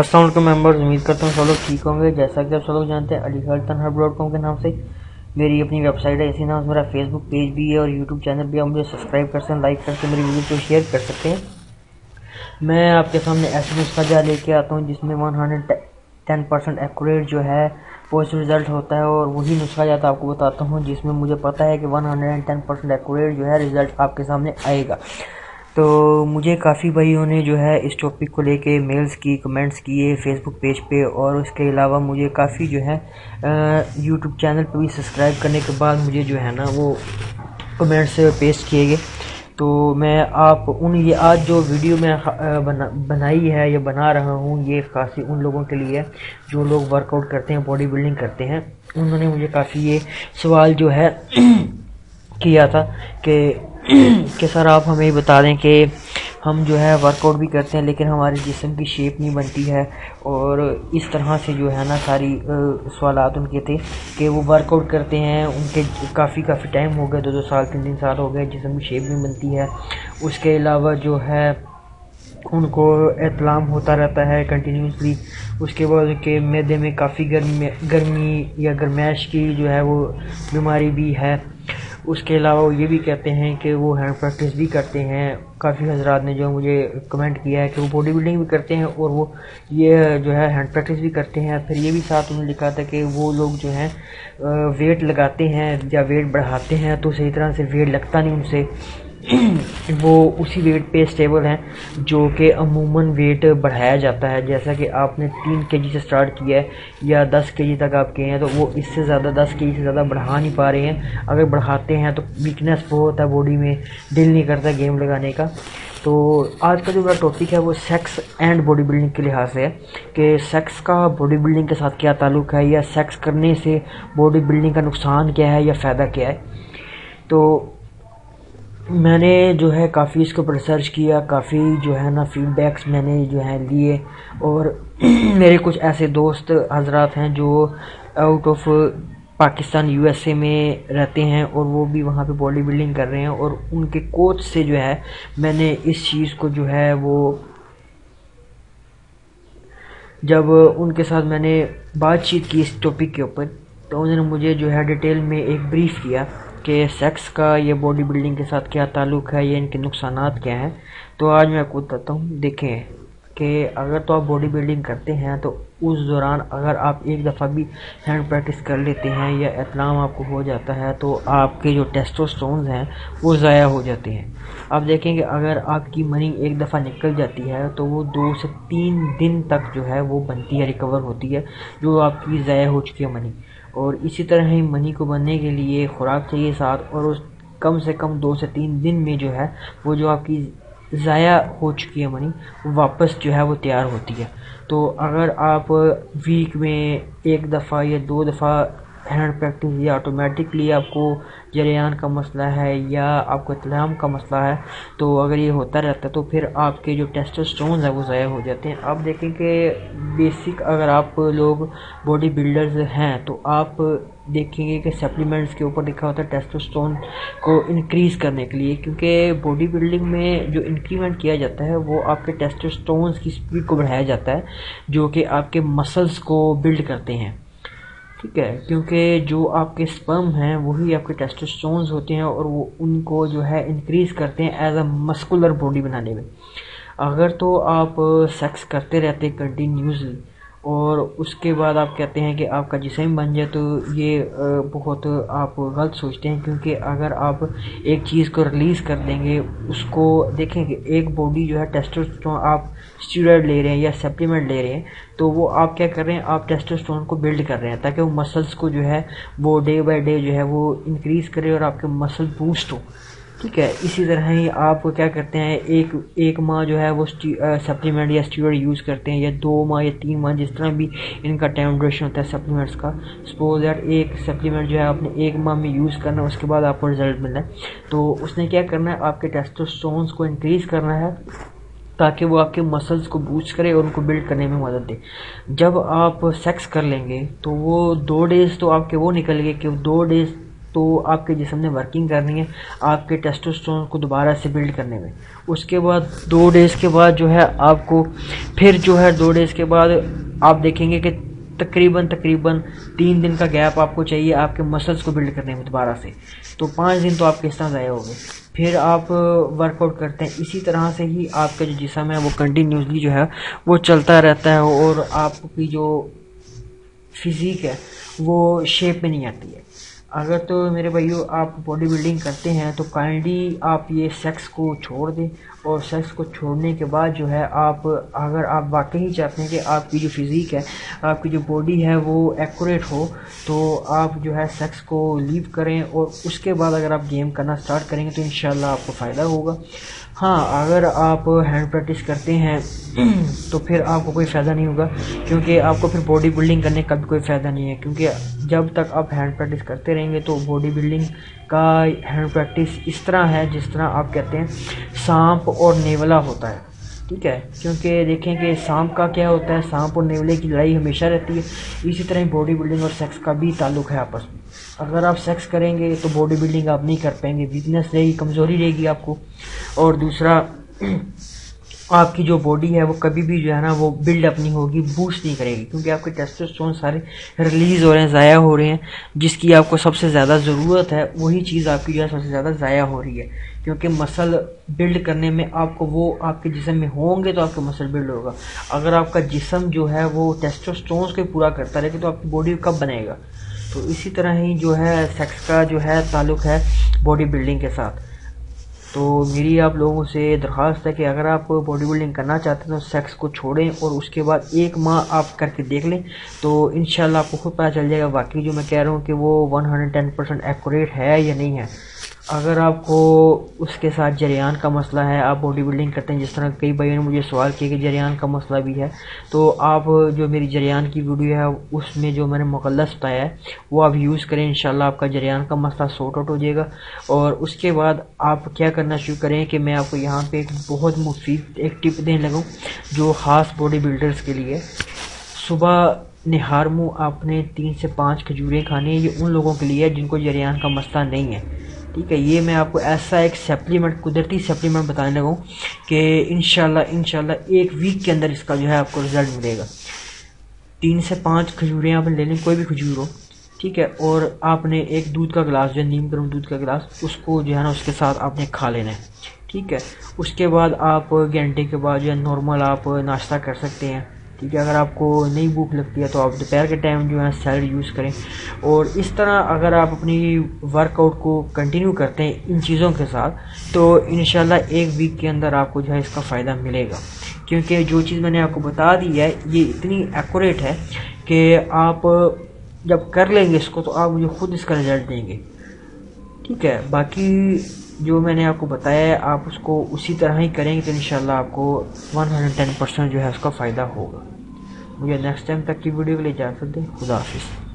Aslam members उम्मीद करता हूँ सब लोग ठीक होंगे। जैसा कि आप सब लोग जानते हैं, अलीगढ़ तनहर डॉट कॉम के नाम से मेरी अपनी वेबसाइट है। इसी नाम से मेरा फेसबुक पेज भी है और यूट्यूब चैनल भी आप मुझे सब्सक्राइब कर सकते हैं लाइक करके मेरी वीडियो को शेयर कर सकते हैं। मैं आपके सामने ऐसे नुस्खा लेके आता हूँ, जिसमें one hundred ten percent accurate जो है पॉजिटिव रिज़ल्ट होता है और वही नुस्खा जाता आपको बताता हूँ, जिसमें मुझे पता है कि one hundred and ten percent accurate जो है रिज़ल्ट आपके सामने आएगा। तो मुझे काफ़ी भाइयों ने जो है इस टॉपिक को लेके मेल्स की कमेंट्स किए फेसबुक पेज पे और उसके अलावा मुझे काफ़ी जो है यूट्यूब चैनल पे भी सब्सक्राइब करने के बाद मुझे जो है ना वो कमेंट्स पेस्ट किए गए। तो मैं आप उन, ये आज जो वीडियो मैं बना, बनाई है, या बना रहा हूँ, ये खासी उन लोगों के लिए जो लोग वर्कआउट करते हैं बॉडी बिल्डिंग करते हैं, उन्होंने मुझे काफ़ी ये सवाल जो है किया था कि कि सर आप हमें बता दें कि हम जो है वर्कआउट भी करते हैं, लेकिन हमारे जिसम की शेप नहीं बनती है। और इस तरह से जो है ना सारी सवाल उनके थे कि वो वर्कआउट करते हैं। उनके काफ़ी काफ़ी टाइम हो गए दो दो साल तीन तीन साल हो गए, जिसम की शेप नहीं बनती है। उसके अलावा जो है उनको एतलाम होता रहता है कंटिन्यूसली उसके बाद के मैदे में काफ़ी गर्मी गर्मी या गर्मैश की जो है वो बीमारी भी है। उसके अलावा वो ये भी कहते हैं कि वो हैंड प्रैक्टिस भी करते हैं। काफ़ी हजरात ने जो मुझे कमेंट किया है कि वो बॉडी बिल्डिंग भी करते हैं और वो ये जो है हैंड प्रैक्टिस भी करते हैं। फिर ये भी साथ उन्होंने लिखा था कि वो लोग जो हैं वेट लगाते हैं या वेट बढ़ाते हैं तो सही तरह से वेट लगता नहीं उनसे। वो उसी वेट पे स्टेबल हैं, जो कि अमूमन वेट बढ़ाया जाता है। जैसा कि आपने तीन के से स्टार्ट किया है या दस के तक आप गए हैं तो वो इससे ज़्यादा, दस के से ज़्यादा बढ़ा नहीं पा रहे हैं। अगर बढ़ाते हैं तो वीकनेस बहुत है बॉडी में, दिल नहीं करता गेम लगाने का। तो आज का जो मेरा टॉपिक है, वो सेक्स एंड बॉडी बिल्डिंग के लिहाज से है कि सेक्स का बॉडी बिल्डिंग के साथ क्या ताल्लुक है, या सेक्स करने से बॉडी बिल्डिंग का नुकसान क्या है या फ़ायदा क्या है। तो मैंने जो है काफ़ी इसके ऊपर रिसर्च किया, काफ़ी जो है ना फीडबैक्स मैंने जो है लिए और मेरे कुछ ऐसे दोस्त हजरात हैं जो आउट ऑफ़ पाकिस्तान यूएसए में रहते हैं और वो भी वहाँ पे बॉडी बिल्डिंग कर रहे हैं और उनके कोच से जो है मैंने इस चीज़ को जो है वो जब उनके साथ मैंने बातचीत की इस टॉपिक के ऊपर तो उन्होंने मुझे जो है डिटेल में एक ब्रीफ किया। कि सेक्स का, ये बॉडी बिल्डिंग के साथ क्या ताल्लुक़ है, ये इनके नुकसान क्या हैं? तो आज मैं आपको बताता हूँ, देखें। कि अगर तो आप बॉडी बिल्डिंग करते हैं तो उस दौरान अगर आप एक दफ़ा भी हैंड प्रैक्टिस कर लेते हैं या इतलाम आपको हो जाता है तो आपके जो टेस्टोस्टोन्स हैं, वो ज़ाया हो जाते हैं। आप देखेंगे अगर आपकी मनी एक दफ़ा निकल जाती है तो वो दो से तीन दिन तक जो है, वो बनती है रिकवर होती है, जो आपकी ज़ाया हो चुकी है मनी और इसी तरह ही मनी को बनने के लिए खुराक चाहिए साथ, और उस कम से कम दो से तीन दिन में जो है, वो जो आपकी ज़ाया हो चुकी है मनी, वापस जो है वो तैयार होती है। तो अगर आप वीक में एक दफ़ा या दो दफ़ा हैंड प्रैक्टिस या ऑटोमेटिकली आपको जरियान का मसला है या आपको इतलाम का मसला है तो अगर ये होता रहता है तो फिर आपके जो टेस्टोस्टेरोन है वो ज़ाया हो जाते हैं। आप देखें कि बेसिक अगर आप लोग बॉडी बिल्डर्स हैं तो आप देखेंगे कि सप्लीमेंट्स के ऊपर लिखा होता है टेस्टोस्टेरोन को इंक्रीज़ करने के लिए, क्योंकि बॉडी बिल्डिंग में जो इंक्रीमेंट किया जाता है, वो आपके टेस्टोस्टेरोन की स्पीड को बढ़ाया जाता है, जो कि आपके मसल्स को बिल्ड करते हैं। ठीक है? क्योंकि जो आपके स्पर्म हैं, वही आपके टेस्टोस्टेरोन्स होते हैं और वो उनको जो है इंक्रीज़ करते हैं एज अ मस्कुलर बॉडी बनाने में। अगर तो आप सेक्स करते रहते कंटिन्यूसली और उसके बाद आप कहते हैं कि आपका जिसम बन जाए तो ये बहुत आप गलत सोचते हैं, क्योंकि अगर आप एक चीज़ को रिलीज़ कर देंगे, उसको देखेंगे एक बॉडी जो है टेस्टोस्टेरोन आप स्टीरॉयड ले रहे हैं या सप्लीमेंट ले रहे हैं तो वो आप क्या कर रहे हैं, आप टेस्टोस्टेरोन को बिल्ड कर रहे हैं, ताकि वो मसल्स को जो है, वो डे बाई डे जो है, वो इंक्रीज़ करे और आपके मसल बूस्ट हो। ठीक है, इसी तरह ही आप क्या करते हैं, एक एक माह जो है वो सप्लीमेंट या स्टीरोड यूज़ करते हैं, या दो माह या तीन माह जिस तरह भी इनका टाइम ड्यूरेशन होता है सप्लीमेंट्स का। सपोज़ दैट एक सप्लीमेंट जो है आपने एक माह में यूज़ करना है, उसके बाद आपको रिज़ल्ट मिलना है। तो उसने क्या करना है, आपके टेस्टोस्टेरोन्स को इंक्रीज़ करना है, ताकि वो आपके मसल्स को बूस्ट करे और उनको बिल्ड करने में मदद दे। जब आप सेक्स कर लेंगे तो वो दो डेज़ तो आपके वो निकल गए, कि दो डेज़ तो आपके जिसम ने वर्किंग करनी है, आपके टेस्टोस्टेरोन को दोबारा से बिल्ड करने में। उसके बाद दो डेज़ के बाद जो है आपको, फिर जो है दो डेज़ के बाद आप देखेंगे कि तकरीबन तकरीबन तीन दिन का गैप आपको चाहिए आपके मसल्स को बिल्ड करने में दोबारा से। तो पाँच दिन तो आपके इस तरह ज़ाया हो गए फिर आप वर्कआउट करते हैं। इसी तरह से ही आपका जो जिसम है वो कंटिन्यूसली जो है वो चलता रहता है और आपकी जो फिज़िक है वो शेप में नहीं आती है। अगर तो मेरे भाइयों, आप बॉडी बिल्डिंग करते हैं तो काइंडली आप ये सेक्स को छोड़ दें। और सेक्स को छोड़ने के बाद जो है, आप, अगर आप वाकई ही चाहते हैं कि आपकी जो फिज़िक है, आपकी जो बॉडी है, वो एक्यूरेट हो तो आप जो है सेक्स को लीव करें। और उसके बाद अगर आप गेम करना स्टार्ट करेंगे तो इन आपको फ़ायदा होगा। हाँ अगर आप हैंड प्रैक्टिस करते हैं तो फिर आपको कोई फ़ायदा नहीं होगा, क्योंकि आपको फिर बॉडी बिल्डिंग करने का भी कोई फ़ायदा नहीं है, क्योंकि जब तक आप हैंड प्रैक्टिस करते रहेंगे तो बॉडी बिल्डिंग का हैंड प्रैक्टिस इस तरह है, जिस तरह आप कहते हैं, सांप और नेवला होता है। ठीक है? क्योंकि देखें कि सांप का क्या होता है? सांप और नेवले की लड़ाई हमेशा रहती है। इसी तरह ही बॉडी बिल्डिंग और सेक्स का भी ताल्लुक है आपस में। अगर आप सेक्स करेंगे तो बॉडी बिल्डिंग आप नहीं कर पाएँगे। वीकनेस रहेगी, कमज़ोरी रहेगी आपको। और दूसरा, आपकी जो बॉडी है वो कभी भी जो है ना वो बिल्ड अप नहीं होगी बूस्ट नहीं करेगी। क्योंकि आपके टेस्टोस्टेरोन सारे रिलीज़ हो रहे हैं, ज़ाया हो रहे हैं। जिसकी आपको सबसे ज़्यादा ज़रूरत है, वही चीज़ आपकी जो है सबसे ज़्यादा ज़ाया हो रही है। क्योंकि मसल बिल्ड करने में आपको वो आपके जिसम में होंगे तो आपका मसल बिल्ड होगा। अगर आपका जिसम जो है वो टेस्टोस्टेरोन को पूरा करता रहेगा तो आपकी बॉडी कब बनेगा? तो इसी तरह ही जो है सेक्स का जो है ताल्लुक है बॉडी बिल्डिंग के साथ। तो मेरी आप लोगों से दरख्वास्त है कि अगर आप बॉडी बिल्डिंग करना चाहते हैं तो सेक्स को छोड़ें और उसके बाद एक माह आप करके देख लें। तो इन आपको खुद पता चल जाएगा बाकी जो मैं कह रहा हूँ कि वो 110 परसेंट एक्यूरेट है या नहीं है। अगर आपको उसके साथ जरियान का मसला है, आप बॉडी बिल्डिंग करते हैं, जिस तरह कई भाइयों ने मुझे सवाल किया कि जरियान का मसला भी है तो आप जो मेरी जरियान की वीडियो है, उसमें जो मैंने मुकलस बताया है, वो आप यूज़ करें इन आपका जरियान का मसला सॉर्ट आउट हो जाएगा। और उसके बाद आप क्या करना शुरू करें कि मैं आपको यहाँ पर एक बहुत मुफीद एक टिप देने लगूँ, जो ख़ास बॉडी बिल्डर्स के लिए। सुबह निहार मुँह, आपने तीन से पाँच खजूरें खानी, ये उन लोगों के लिए है जिनको जरियान का मसला नहीं है। ठीक है, ये मैं आपको ऐसा एक सप्लीमेंट कुदरती सप्लीमेंट बताने लगा कि इनशाला इनशाला एक वीक के अंदर इसका जो है आपको रिज़ल्ट मिलेगा। तीन से पाँच खजूरें आप ले लें, कोई भी खजूर हो, ठीक है, और आपने एक दूध का गिलास, जो है नीम गर्म दूध का गिलास, उसको जो है ना, उसके साथ आपने खा लेना है, ठीक है। उसके बाद आप घंटे के बाद जो है नॉर्मल आप नाश्ता कर सकते हैं। ठीक है अगर आपको नहीं भूख लगती है तो आप दोपहर के टाइम जो है सैलड यूज़ करें। और इस तरह अगर आप अपनी वर्कआउट को कंटिन्यू करते हैं इन चीज़ों के साथ तो इन एक वीक के अंदर आपको जो है इसका फ़ायदा मिलेगा। क्योंकि जो चीज़ मैंने आपको बता दी है, ये इतनी एक्यूरेट है कि आप जब कर लेंगे इसको तो आप मुझे खुद इसका रिज़ल्ट देंगे। ठीक है, बाकी जो मैंने आपको बताया है, आप उसको उसी तरह ही करेंगे तो इन आपको 110 परसेंट जो है उसका फ़ायदा होगा। मुझे नेक्स्ट टाइम तक की वीडियो के लिए इजाज़त दें। खुदा हाफिज़।